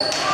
you